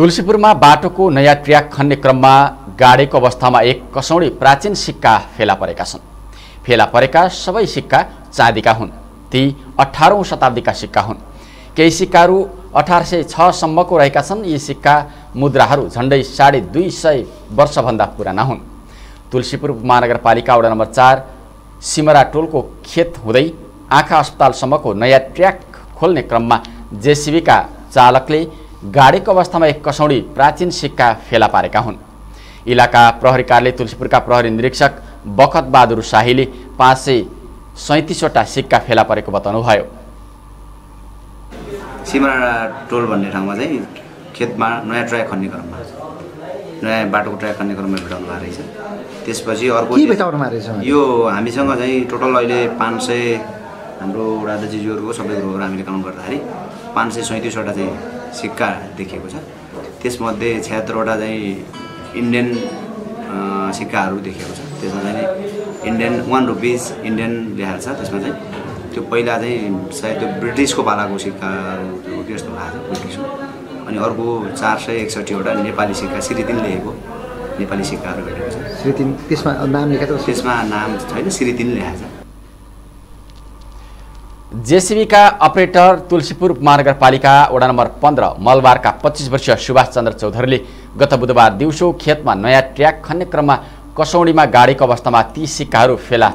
तुलसीपुरमा बाटोको नयाँ ट्र्याक खन्ने क्रममा गाडेको अवस्थामा एक कसौडी प्राचीन सिक्का फेला परेका छन्। फेला परेका सबै सिक्का चाँदीका हुन्। ती अठारौँ शताब्दीका सिक्का हुन्। केही सिक्काहरू अठार सय छसम्मको रहेका छन्। यी सिक्का मुद्राहरू झन्डै साढे दुई सय वर्षभन्दा पुराना हुन्। तुलसीपुर महानगरपालिका वडा नम्बर चार सिमरा टोलको खेत हुँदै आँखा अस्पतालसम्मको नयाँ ट्र्याक खोल्ने क्रममा जेसिबीका चालकले गाडीको अवस्थामा एक कसौडी प्राचीन सिक्का फेला पारेका हुन्। इलाका प्रहरी कार्यालय तुलसीपुरका प्रहरी निरीक्षक बखत बहादुर शाहीले पाँच सय सैँतिसवटा सिक्का फेला परेको बताउनुभयो। सिमरा टोल भन्ने ठाउँमा चाहिँ खेतमा नयाँ ट्र्याक खन्ने क्रममा नयाँ बाटोको ट्र्याक खन्ने क्रममा भेटाउनु भएको रहेछ। त्यसपछि अर्को? यो हामीसँग चाहिँ टोटल अहिले पाँच सय हाम्रो दादाजीज्यूहरूको सबै कुरोहरू हामीले काउन्ट गर्दाखेरि पाँच सय सैँतिसवटा चाहिँ सिक्का देखिएको छ। त्यसमध्ये छ्यात्तरवटा चाहिँ इन्डियन सिक्काहरू देखिएको छ। त्यसमा चाहिँ इन्डियन वान रुपिस इन्डियन लेखाएको छ। त्यसमा चाहिँ त्यो पहिला चाहिँ सायद त्यो ब्रिटिसको पालाको सिक्काहरू हो कि जस्तो लागेको छ ब्रिटिसको अनि अर्को चार सय एकसट्ठीवटा नेपाली सिक्का श्रीतिन लेखेको नेपाली सिक्काहरू भेटेको छ। श्री तिन त्यसमा नाम लेखेको छ? त्यसमा नाम छैन श्रीतिन लेखाएको छ। जेसिबीका अपरेटर तुलसीपुर महानगरपालिका वडा नम्बर पन्ध्र मलबारका पच्चिस वर्षीय सुभाष चन्द्र चौधरीले गत बुधबार दिउँसो खेतमा नयाँ ट्र्याक खन्ने क्रममा कसौडीमा गाडेको अवस्थामा ती सिक्काहरू फेला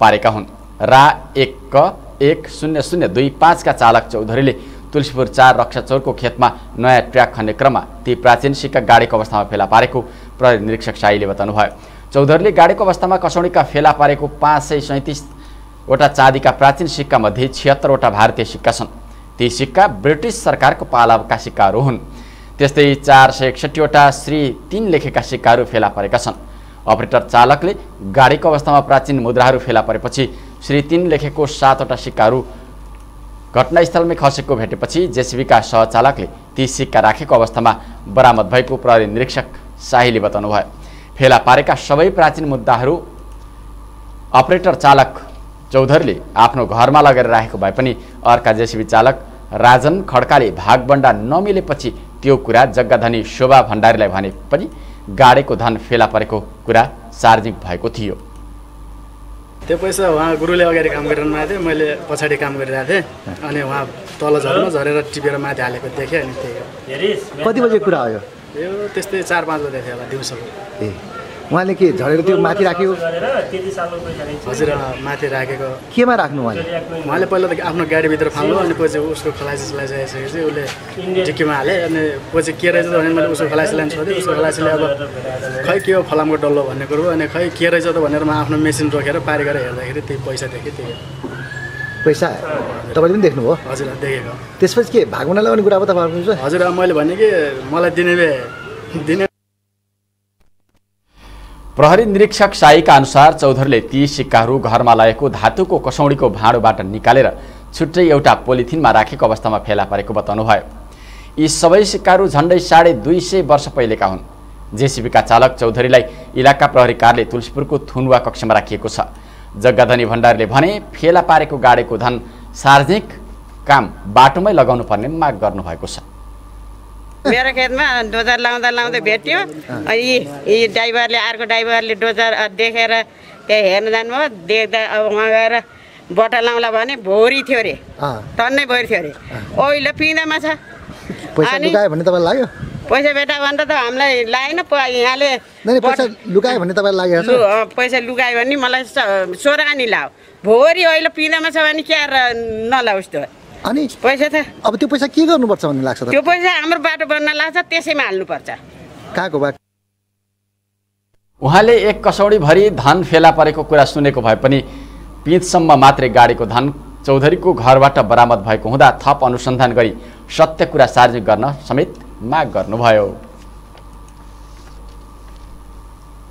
पारेका हुन्। रा एक क एक शून्य शून्य दुई पाँचका चालक चौधरीले तुलसीपुर चार रक्षाचौरको खेतमा नयाँ ट्र्याक खन्ने क्रममा ती प्राचीन सिक्का गाडेको अवस्थामा फेला पारेको प्रहरी निरीक्षक शाहीले बताउनुभयो। चौधरीले गाडेको अवस्थामा कसौडीका फेला पारेको पाँच सय सैँतिस वटा चाँदीका प्राचीन सिक्कामध्ये छिहत्तरवटा भारतीय सिक्का छन्। ती सिक्का ब्रिटिस सरकारको पालाका सिक्काहरू हुन्। त्यस्तै चार सय एकसट्ठीवटा श्री तिन लेखेका सिक्काहरू फेला परेका छन्। अपरेटर चालकले गाडीको अवस्थामा प्राचीन मुद्राहरू फेला परेपछि श्री तिन लेखेको सातवटा सिक्काहरू घटनास्थलमै खसेको भेटेपछि जेसिबीका सहचालकले ती सिक्का राखेको अवस्थामा बरामद भएको प्रहरी निरीक्षक शाहीले बताउनुभयो। फेला पारेका सबै प्राचीन मुद्दाहरू अपरेटर चालक चौधरीले आफ्नो घरमा लगेर राखेको भए पनि अर्का जेसिबी चालक राजन खड्काले भागबन्डा नमिलेपछि त्यो कुरा जग्गाधनी शोभा भण्डारीलाई भने पनि गाडेको धन फेला परेको कुरा सार्वजनिक भएको थियो। त्यो पैसा उहाँ गुरुले अगाडि काम गरिरहनु भएको थियो मैले पछाडि काम गरिरहेको थिएँ। अनि उहाँ तल झर्नु झरेर टिपेर माथि हालेको देखेँ अनि त्यही हो। कति बजे कुरा हो यो यो त्यस्तै चार पाँच बजे थियो होला दिउँसोको ए। उहाँले के झरेर त्यो माथि राख्यो? हजुर माथि राखेको। केमा राख्नु उहाँले? उहाँले पहिला त आफ्नो गाडीभित्र फाल्नु अनि पछि उसको खलासी सलाइसी आइसकेपछि उसले डिक्कीमा हाले अनि पछि के रहेछ त भने मैले उसको खलासी लाइन छोडेँ उसको खलासीले अब खै के हो फलामको डल्लो भन्ने कुरो? अनि खै के रहेछ त भनेर म आफ्नो मेसिन रोकेर पारी गरेर हेर्दाखेरि त्यही पैसा देखेँ त्यही। पैसा? तपाईँले पनि देख्नुभयो? हजुर देखेको। त्यसपछि के भागुना लगाउने कुरा अब तपाईँहरूको हजुर मैले भने कि मलाई दिने दिने प्रहरी निरीक्षक साईका अनुसार चौधरीले ती सिक्काहरू घरमा लगेको धातुको कसौडीको भाँडोबाट निकालेर छुट्टै एउटा पोलिथिनमा राखेको अवस्थामा फेला परेको बताउनुभयो। यी सबै सिक्काहरू झन्डै साढे दुई सय वर्ष पहिलेका हुन्। जेसिबीका चालक चौधरीलाई इलाका प्रहरी कार्यालय तुलसीपुरको थुनुवा कक्षमा राखिएको छ। जग्गाधनी भण्डारीले भने फेला पारेको गाडेको धन सार्वजनिक काम बाटोमै लगाउनु पर्ने माग गर्नुभएको छ। मेरो खेतमा डोजर लाउँदा लाउँदै भेट्यो। अनि यी ड्राइभरले अर्को ड्राइभरले डोजर देखेर त्यहाँ हेर्न जानुभयो देख्दा अब उहाँ गएर बट्टा लाउँला भने भोरी थियो अरे। टन्नै भोरी थियो अरे। ओइलो पिँदामा छ। पैसा अनि- लाग्यो? पैसा बेटा भनेर त हामीलाई लागेन यहाँले पैसा लुकायो भन्ने तपाईँलाई पैसा लुगायो भने मलाई सोरानी लाऊ भोरी ओइलो पिँदामा छ भने क्या नलाओस् त्यो। अनि पैसा त। अब त्यो पैसा के गर्नुपर्छ भन्ने लाग्छ त? त्यो पैसा हाम्रो बाटो बन्न लाग्छ त्यसैमा हाल्नुपर्छ। कहाँको बा उहाँले एक कसौडीभरि धन फेला परेको कुरा सुनेको भए पनि पिँचसम्म मात्रै गाडेको धन चौधरीको घरबाट बरामद भएको हुँदा थप अनुसन्धान गरी सत्य कुरा सार्वजनिक गर्न समेत माग गर्नुभयो।